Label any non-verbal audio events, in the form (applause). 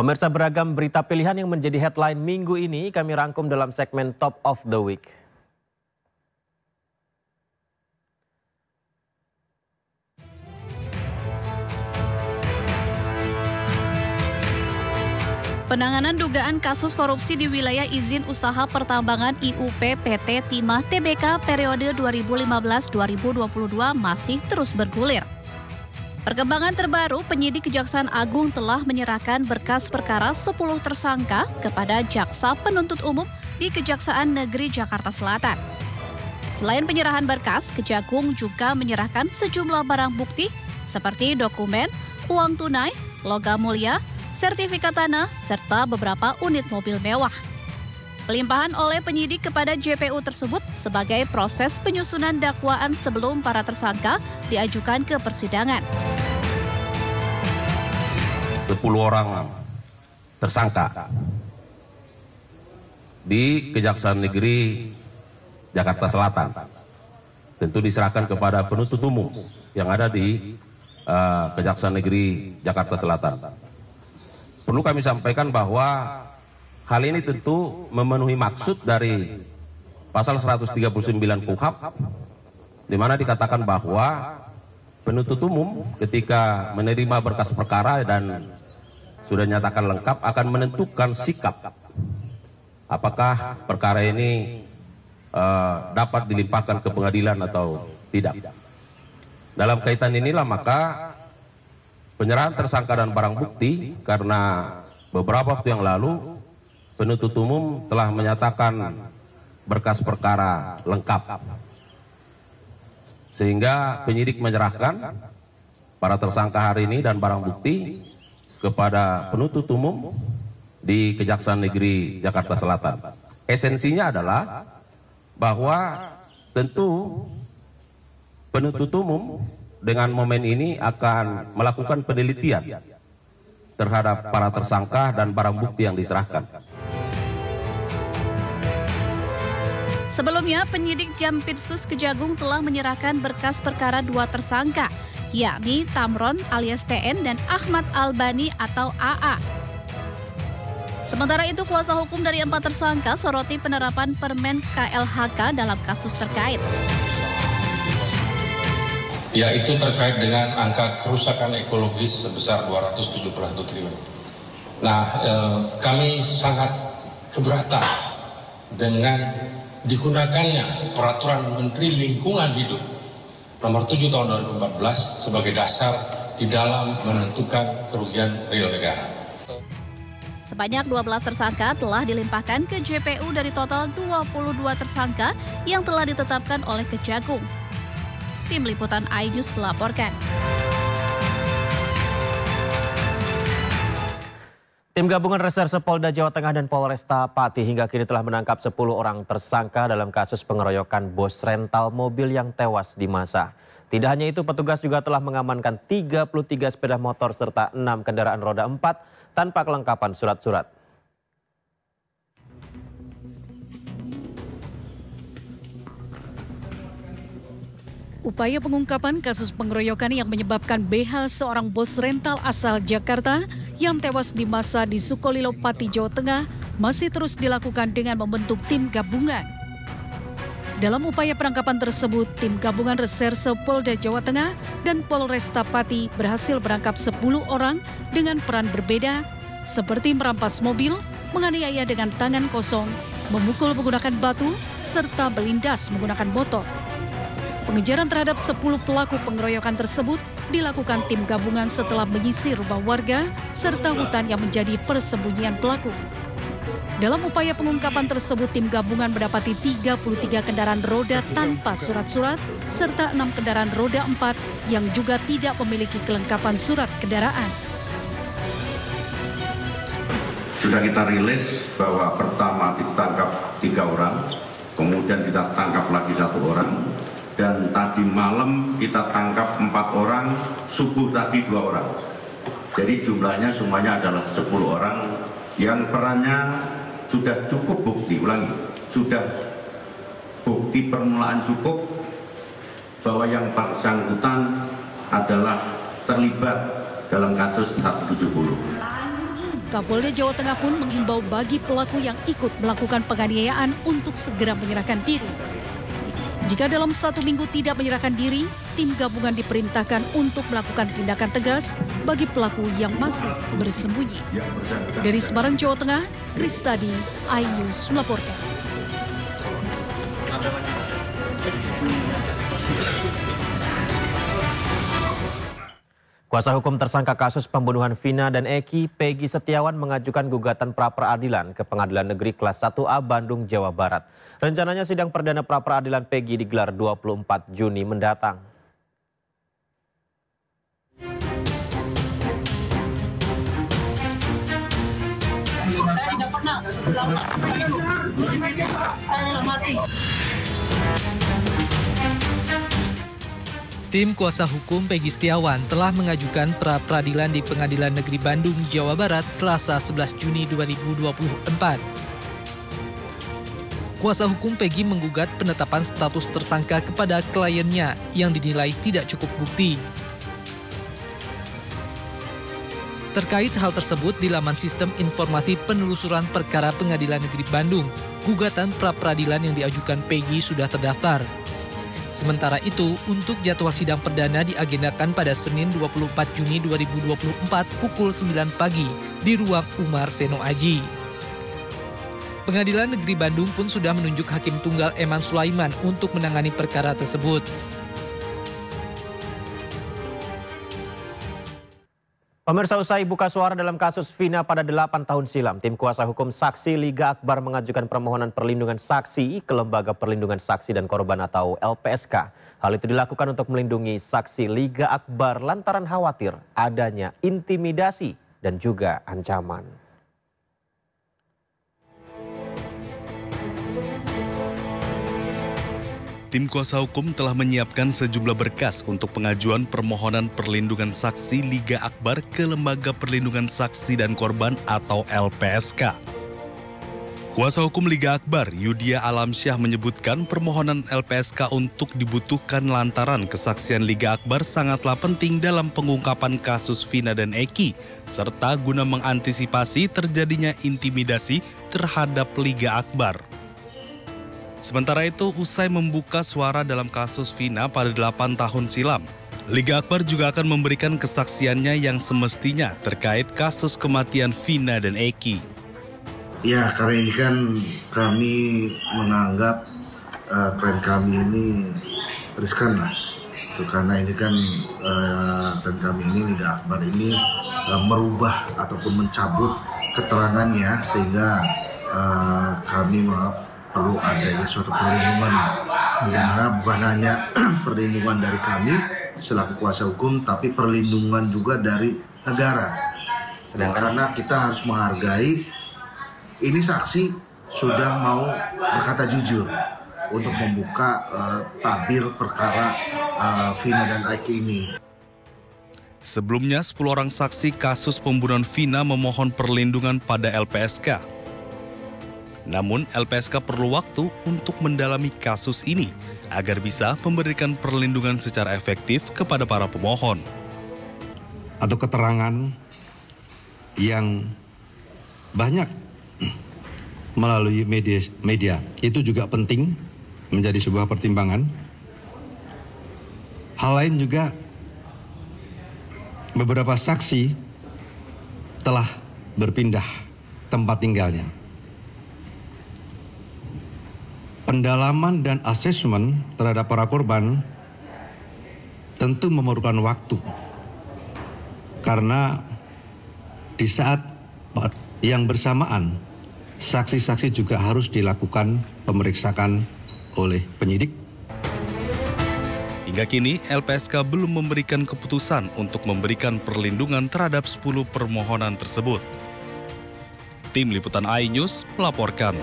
Pemirsa beragam berita pilihan yang menjadi headline minggu ini kami rangkum dalam segmen Top of the Week. Penanganan dugaan kasus korupsi di wilayah izin usaha pertambangan IUP PT Timah TBK periode 2015-2022 masih terus bergulir. Perkembangan terbaru, penyidik Kejaksaan Agung telah menyerahkan berkas perkara 10 tersangka kepada Jaksa Penuntut Umum di Kejaksaan Negeri Jakarta Selatan. Selain penyerahan berkas, Kejagung juga menyerahkan sejumlah barang bukti seperti dokumen, uang tunai, logam mulia, sertifikat tanah, serta beberapa unit mobil mewah. Pelimpahan oleh penyidik kepada JPU tersebut sebagai proses penyusunan dakwaan sebelum para tersangka diajukan ke persidangan. 10 orang tersangka di Kejaksaan Negeri Jakarta Selatan. Tentu diserahkan kepada penuntut umum yang ada di uh, Kejaksaan Negeri Jakarta Selatan. Perlu kami sampaikan bahwa hal ini tentu memenuhi maksud dari pasal 139 KUHAP di mana dikatakan bahwa penuntut umum ketika menerima berkas perkara dan sudah nyatakan lengkap akan menentukan sikap apakah perkara ini uh, dapat dilimpahkan ke pengadilan atau tidak. Dalam kaitan inilah maka penyerahan tersangka dan barang bukti karena beberapa waktu yang lalu penuntut umum telah menyatakan berkas perkara lengkap sehingga penyidik menyerahkan para tersangka hari ini dan barang bukti kepada penuntut umum di Kejaksaan Negeri Jakarta Selatan. Esensinya adalah bahwa tentu penuntut umum dengan momen ini akan melakukan penelitian terhadap para tersangka dan barang bukti yang diserahkan. Sebelumnya, penyidik Jampitsus Kejagung telah menyerahkan berkas perkara dua tersangka, yakni Tamron alias TN dan Ahmad Albani atau AA. Sementara itu, kuasa hukum dari empat tersangka soroti penerapan permen KLHK dalam kasus terkait yaitu terkait dengan angka kerusakan ekologis sebesar 271 triliun. Nah, eh, kami sangat keberatan dengan digunakannya peraturan Menteri Lingkungan Hidup nomor 7 tahun 2014 sebagai dasar di dalam menentukan kerugian real negara. Sebanyak 12 tersangka telah dilimpahkan ke JPU dari total 22 tersangka yang telah ditetapkan oleh Kejagung Tim Liputan iNews melaporkan. Tim gabungan Reserse Polda Jawa Tengah dan Polresta Pati hingga kini telah menangkap 10 orang tersangka dalam kasus pengeroyokan bos rental mobil yang tewas di masa. Tidak hanya itu, petugas juga telah mengamankan 33 sepeda motor serta 6 kendaraan roda 4 tanpa kelengkapan surat-surat. Upaya pengungkapan kasus pengeroyokan yang menyebabkan BH seorang bos rental asal Jakarta yang tewas di masa di Sukolilo Pati, Jawa Tengah masih terus dilakukan dengan membentuk tim gabungan. Dalam upaya penangkapan tersebut, tim gabungan Reserse Polda Jawa Tengah dan Polresta Pati berhasil menangkap 10 orang dengan peran berbeda seperti merampas mobil, menganiaya dengan tangan kosong, memukul menggunakan batu, serta melindas menggunakan motor. Pengejaran terhadap 10 pelaku pengeroyokan tersebut dilakukan tim gabungan setelah menyisir rumah warga serta hutan yang menjadi persembunyian pelaku. Dalam upaya pengungkapan tersebut, tim gabungan mendapati 33 kendaraan roda tanpa surat-surat serta 6 kendaraan roda 4 yang juga tidak memiliki kelengkapan surat kendaraan. Sudah kita rilis bahwa pertama ditangkap tiga orang, kemudian kita tangkap lagi satu orang, dan tadi malam kita tangkap empat orang, subuh tadi dua orang. Jadi jumlahnya semuanya adalah 10 orang yang perannya sudah cukup bukti, ulangi, sudah bukti permulaan cukup bahwa yang bersangkutan adalah terlibat dalam kasus 170. Kapolda Jawa Tengah pun menghimbau bagi pelaku yang ikut melakukan penganiayaan untuk segera menyerahkan diri. Jika dalam satu minggu tidak menyerahkan diri, tim gabungan diperintahkan untuk melakukan tindakan tegas bagi pelaku yang masih bersembunyi. Dari Semarang, Jawa Tengah, Kristadi, iNews melaporkan. Kuasa hukum tersangka kasus pembunuhan Vina dan Eki, Peggy Setiawan mengajukan gugatan pra-peradilan ke Pengadilan Negeri Kelas 1A Bandung, Jawa Barat. Rencananya sidang perdana pra-peradilan Peggy digelar 24 Juni mendatang. Saya tidak pernah melakukan hidup. Saya mati. Tim kuasa hukum Peggy Setiawan telah mengajukan pra-peradilan di Pengadilan Negeri Bandung, Jawa Barat selasa 11 Juni 2024. Kuasa hukum Peggy menggugat penetapan status tersangka kepada kliennya yang dinilai tidak cukup bukti. Terkait hal tersebut di laman sistem informasi penelusuran perkara Pengadilan Negeri Bandung, gugatan pra-peradilan yang diajukan Peggy sudah terdaftar. Sementara itu, untuk jadwal sidang perdana diagendakan pada Senin 24 Juni 2024 pukul 9 pagi di ruang Umar Seno Aji. Pengadilan Negeri Bandung pun sudah menunjuk Hakim Tunggal Eman Sulaiman untuk menangani perkara tersebut. Pemirsa usai buka suara dalam kasus Vina pada 8 tahun silam, tim kuasa hukum saksi Liga Akbar mengajukan permohonan perlindungan saksi ke Lembaga Perlindungan Saksi dan Korban atau LPSK. Hal itu dilakukan untuk melindungi saksi Liga Akbar lantaran khawatir adanya intimidasi dan juga ancaman. Tim kuasa hukum telah menyiapkan sejumlah berkas untuk pengajuan permohonan perlindungan saksi Liga Akbar ke Lembaga Perlindungan Saksi dan Korban atau LPSK. Kuasa hukum Liga Akbar, Yudia Alamsyah menyebutkan permohonan LPSK untuk dibutuhkan lantaran kesaksian Liga Akbar sangatlah penting dalam pengungkapan kasus Vina dan Eki, serta guna mengantisipasi terjadinya intimidasi terhadap Liga Akbar. Sementara itu, usai membuka suara dalam kasus Vina pada 8 tahun silam, Liga Akbar juga akan memberikan kesaksiannya yang semestinya terkait kasus kematian Vina dan Eki. Ya, karena ini kan kami menganggap uh, klien kami ini riskan lah. Karena ini kan uh, kami ini Liga Akbar ini uh, merubah ataupun mencabut keterangannya sehingga uh, kami perlu adanya suatu perlindungan di mana bukan hanya (clears throat) perlindungan dari kami selaku kuasa hukum tapi perlindungan juga dari negara sedangkan karena kita harus menghargai ini saksi sudah mau berkata jujur untuk membuka uh, tabir perkara uh, Vina dan Aiki ini. Sebelumnya, 10 orang saksi kasus pembunuhan Vina memohon perlindungan pada LPSK. Namun LPSK perlu waktu untuk mendalami kasus ini agar bisa memberikan perlindungan secara efektif kepada para pemohon. Atau keterangan yang banyak melalui media, media itu juga penting menjadi sebuah pertimbangan. Hal lain juga beberapa saksi telah berpindah tempat tinggalnya. Pendalaman dan asesmen terhadap para korban tentu memerlukan waktu. Karena di saat yang bersamaan, saksi-saksi juga harus dilakukan pemeriksaan oleh penyidik. Hingga kini, LPSK belum memberikan keputusan untuk memberikan perlindungan terhadap 10 permohonan tersebut. Tim Liputan iNews melaporkan.